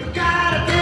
You gotta